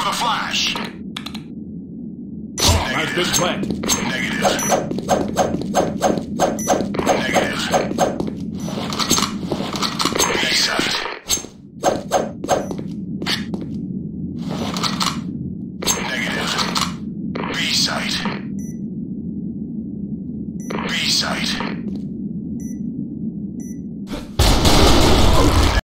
Throw the flash. Oh, Negative. nice big wet. Negative. Negative. Nice. Negative. B site. B site.